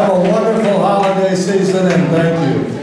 Have a wonderful holiday season and thank you.